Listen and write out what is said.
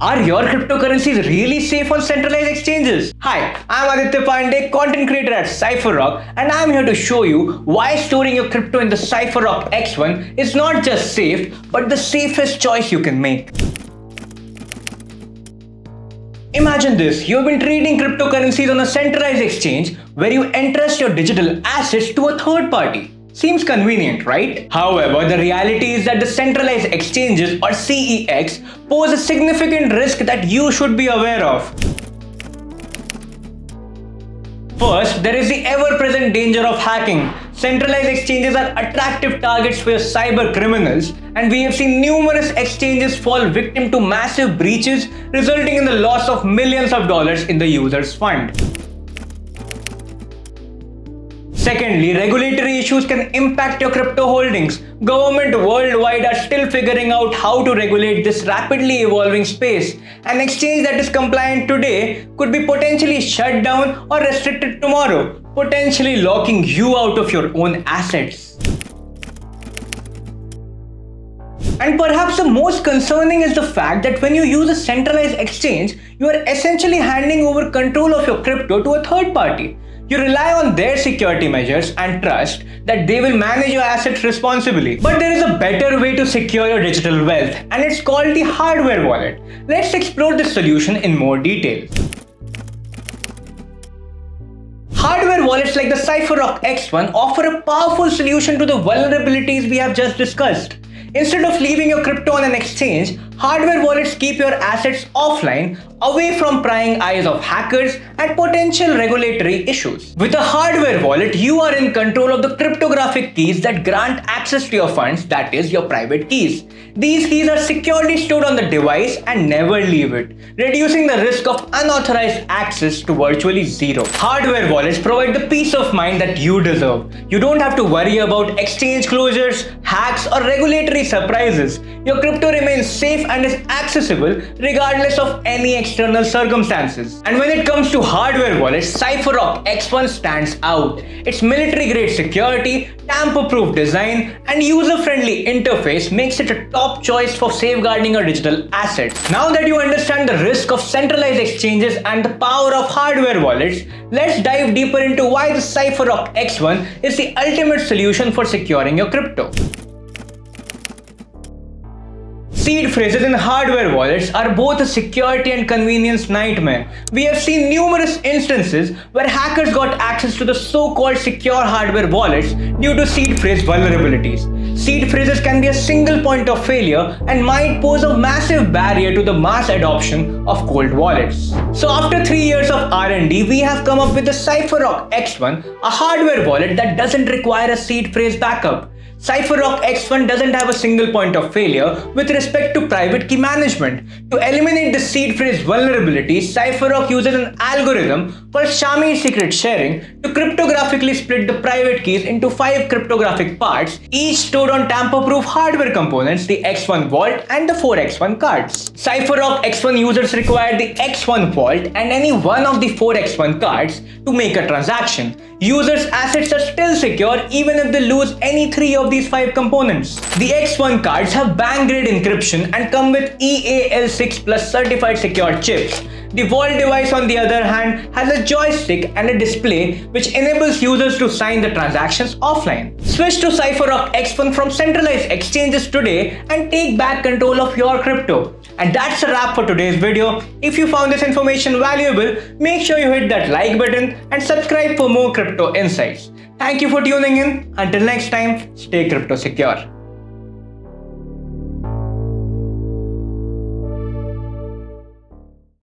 Are your cryptocurrencies really safe on centralized exchanges? Hi, I'm Aditya Pandey, content creator at Cypherock, and I'm here to show you why storing your crypto in the Cypherock X1 is not just safe, but the safest choice you can make. Imagine this, you've been trading cryptocurrencies on a centralized exchange where you entrust your digital assets to a third party. Seems convenient, right? However, the reality is that the centralized exchanges or CEX pose a significant risk that you should be aware of. First, there is the ever-present danger of hacking. Centralized exchanges are attractive targets for cyber criminals, and we have seen numerous exchanges fall victim to massive breaches, resulting in the loss of millions of dollars in the user's fund. Secondly, regulatory issues can impact your crypto holdings. Government worldwide are still figuring out how to regulate this rapidly evolving space. An exchange that is compliant today could be potentially shut down or restricted tomorrow, potentially locking you out of your own assets. And perhaps the most concerning is the fact that when you use a centralized exchange, you are essentially handing over control of your crypto to a third party. You rely on their security measures and trust that they will manage your assets responsibly. But there is a better way to secure your digital wealth and it's called the hardware wallet. Let's explore this solution in more detail. Hardware wallets like the Cypherock X1 offer a powerful solution to the vulnerabilities we have just discussed. Instead of leaving your crypto on an exchange, hardware wallets keep your assets offline, away from prying eyes of hackers and potential regulatory issues. With a hardware wallet, you are in control of the cryptographic keys that grant access to your funds, that is, your private keys. These keys are securely stored on the device and never leave it, reducing the risk of unauthorized access to virtually zero. Hardware wallets provide the peace of mind that you deserve. You don't have to worry about exchange closures, hacks, or regulatory surprises. Your crypto remains safe and is accessible regardless of any external circumstances. And when it comes to hardware wallets, Cypherock X1 stands out. Its military grade security, tamper proof design, and user friendly interface makes it a top choice for safeguarding your digital assets. Now that you understand the risk of centralized exchanges and the power of hardware wallets, let's dive deeper into why the Cypherock X1 is the ultimate solution for securing your crypto. Seed phrases in hardware wallets are both a security and convenience nightmare. We have seen numerous instances where hackers got access to the so-called secure hardware wallets due to seed phrase vulnerabilities. Seed phrases can be a single point of failure and might pose a massive barrier to the mass adoption of cold wallets. So after 3 years of R&D, we have come up with the Cypherock X1, a hardware wallet that doesn't require a seed phrase backup. Cypherock X1 doesn't have a single point of failure with respect to private key management. To eliminate the seed phrase vulnerability, Cypherock uses an algorithm called Shamir secret sharing to cryptographically split the private keys into five cryptographic parts, each stored on tamper-proof hardware components, the X1 Vault and the 4X1 cards. Cypherock X1 users require the X1 Vault and any one of the 4X1 cards to make a transaction. Users' assets are still secure even if they lose any three of these five components. The X1 cards have bank grade encryption and come with EAL6 plus certified secure chips. The Vault device on the other hand has a joystick and a display which enables users to sign the transactions offline. Switch to Cypherock X1 from centralized exchanges today and take back control of your crypto. And that's a wrap for today's video. If you found this information valuable, make sure you hit that like button and subscribe for more crypto insights. Thank you for tuning in. Until next time, stay crypto secure.